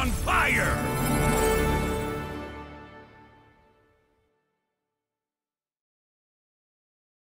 on fire!